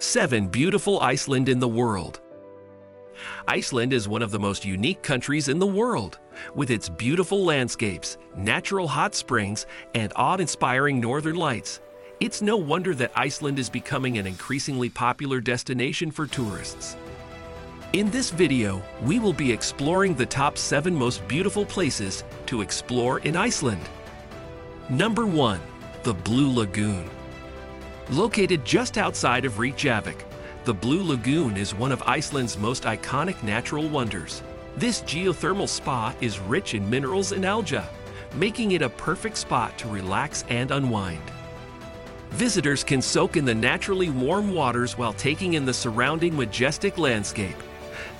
7 Beautiful Iceland in the World. Iceland is one of the most unique countries in the world. With its beautiful landscapes, natural hot springs, and awe inspiring northern lights, it's no wonder that Iceland is becoming an increasingly popular destination for tourists. In this video, we will be exploring the top 7 most beautiful places to explore in Iceland. Number 1. The Blue Lagoon. Located just outside of Reykjavik, the Blue Lagoon is one of Iceland's most iconic natural wonders. This geothermal spa is rich in minerals and algae, making it a perfect spot to relax and unwind. Visitors can soak in the naturally warm waters while taking in the surrounding majestic landscape.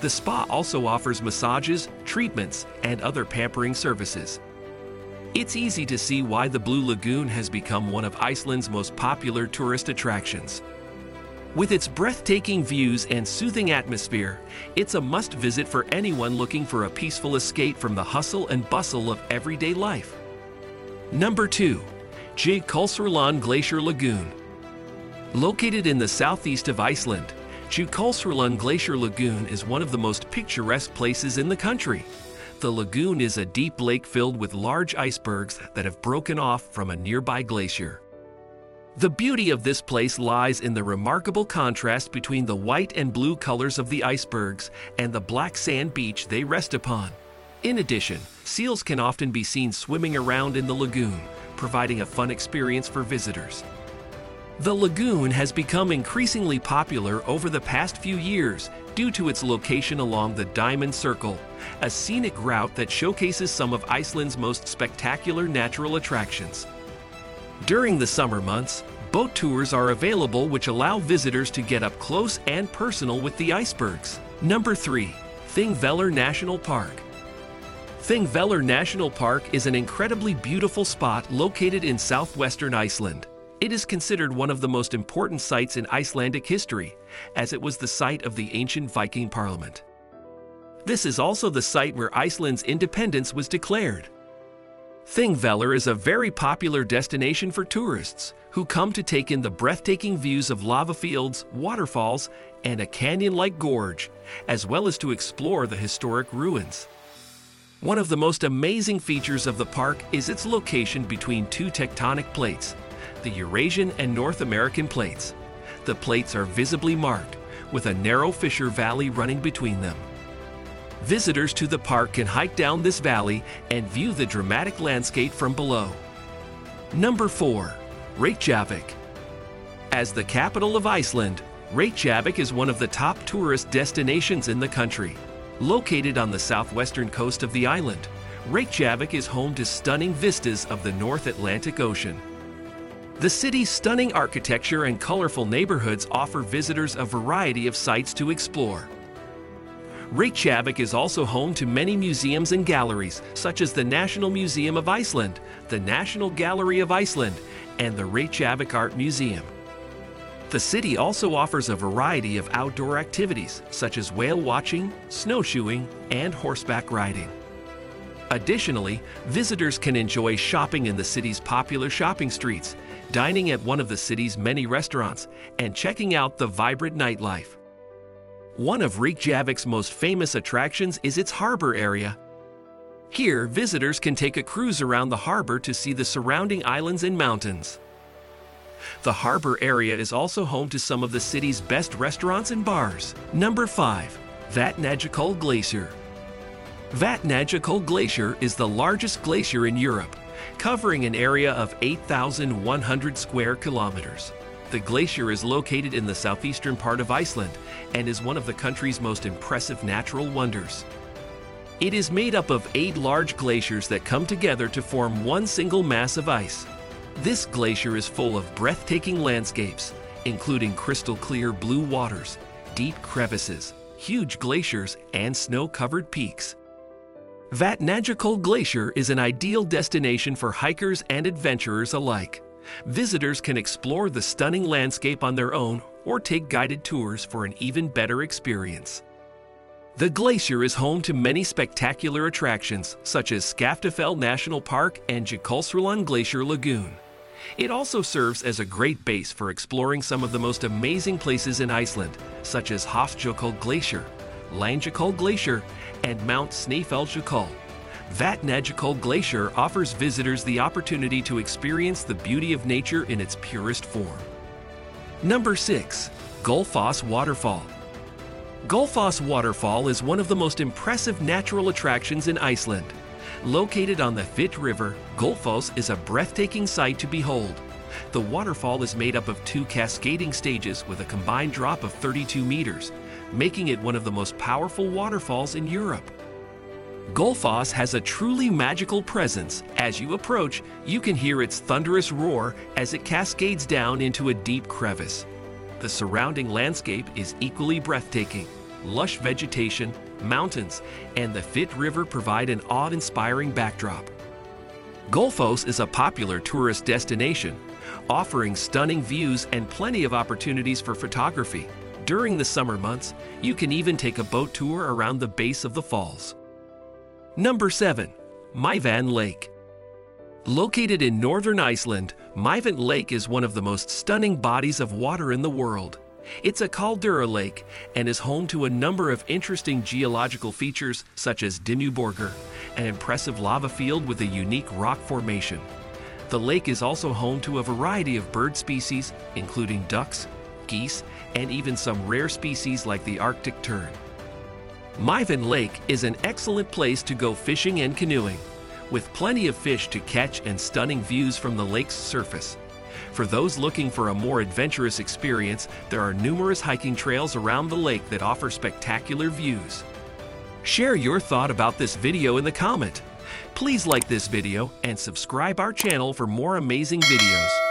The spa also offers massages, treatments, and other pampering services. It's easy to see why the Blue Lagoon has become one of Iceland's most popular tourist attractions. With its breathtaking views and soothing atmosphere, it's a must visit for anyone looking for a peaceful escape from the hustle and bustle of everyday life. Number 2. Jökulsárlón Glacier Lagoon. Located in the southeast of Iceland, Jökulsárlón Glacier Lagoon is one of the most picturesque places in the country. The lagoon is a deep lake filled with large icebergs that have broken off from a nearby glacier. The beauty of this place lies in the remarkable contrast between the white and blue colors of the icebergs and the black sand beach they rest upon. In addition, seals can often be seen swimming around in the lagoon, providing a fun experience for visitors. The lagoon has become increasingly popular over the past few years due to its location along the Diamond Circle, a scenic route that showcases some of Iceland's most spectacular natural attractions. During the summer months, boat tours are available which allow visitors to get up close and personal with the icebergs. Number 3. Thingvellir National Park. Thingvellir National Park is an incredibly beautiful spot located in southwestern Iceland. It is considered one of the most important sites in Icelandic history, as it was the site of the ancient Viking parliament. This is also the site where Iceland's independence was declared. Thingvellir is a very popular destination for tourists who come to take in the breathtaking views of lava fields, waterfalls, and a canyon like gorge, as well as to explore the historic ruins. One of the most amazing features of the park is its location between two tectonic plates, the Eurasian and North American plates. The plates are visibly marked, with a narrow fissure valley running between them. Visitors to the park can hike down this valley and view the dramatic landscape from below. Number 4. Reykjavik. As the capital of Iceland, Reykjavik is one of the top tourist destinations in the country. Located on the southwestern coast of the island, Reykjavik is home to stunning vistas of the North Atlantic Ocean. The city's stunning architecture and colorful neighborhoods offer visitors a variety of sights to explore. Reykjavik is also home to many museums and galleries, such as the National Museum of Iceland, the National Gallery of Iceland, and the Reykjavik Art Museum. The city also offers a variety of outdoor activities such as whale watching, snowshoeing, and horseback riding. Additionally, visitors can enjoy shopping in the city's popular shopping streets, dining at one of the city's many restaurants, and checking out the vibrant nightlife. One of Reykjavik's most famous attractions is its harbor area. Here, visitors can take a cruise around the harbor to see the surrounding islands and mountains. The harbor area is also home to some of the city's best restaurants and bars. Number 5. Vatnajökull Glacier. Vatnajökull Glacier is the largest glacier in Europe, covering an area of 8,100 square kilometers. The glacier is located in the southeastern part of Iceland and is one of the country's most impressive natural wonders. It is made up of eight large glaciers that come together to form one single mass of ice. This glacier is full of breathtaking landscapes, including crystal clear blue waters, deep crevices, huge glaciers, and snow covered peaks. Vatnajökull Glacier is an ideal destination for hikers and adventurers alike. Visitors can explore the stunning landscape on their own or take guided tours for an even better experience. The glacier is home to many spectacular attractions, such as Skaftafell National Park and Jökulsárlón Glacier Lagoon. It also serves as a great base for exploring some of the most amazing places in Iceland, such as Hofsjökull Glacier, Langjökull Glacier, and Mount Snæfellsjökull. Vatnajökull Glacier offers visitors the opportunity to experience the beauty of nature in its purest form. Number 6. Gullfoss Waterfall. Gullfoss Waterfall is one of the most impressive natural attractions in Iceland. Located on the Fit River, Gullfoss is a breathtaking sight to behold. The waterfall is made up of two cascading stages with a combined drop of 32 meters, making it one of the most powerful waterfalls in Europe. Gullfoss has a truly magical presence. As you approach, you can hear its thunderous roar as it cascades down into a deep crevice. The surrounding landscape is equally breathtaking. Lush vegetation, mountains, and the Fit River provide an awe inspiring backdrop. Gullfoss is a popular tourist destination, offering stunning views and plenty of opportunities for photography. During the summer months, you can even take a boat tour around the base of the falls. Number 7. Mývatn Lake. Located in northern Iceland, Mývatn Lake is one of the most stunning bodies of water in the world. It's a caldera lake and is home to a number of interesting geological features such as Dimmuborgir, an impressive lava field with a unique rock formation. The lake is also home to a variety of bird species, including ducks, geese, and even some rare species like the Arctic tern. Mývatn Lake is an excellent place to go fishing and canoeing, with plenty of fish to catch and stunning views from the lake's surface. For those looking for a more adventurous experience, there are numerous hiking trails around the lake that offer spectacular views. Share your thought about this video in the comment. Please like this video and subscribe our channel for more amazing videos.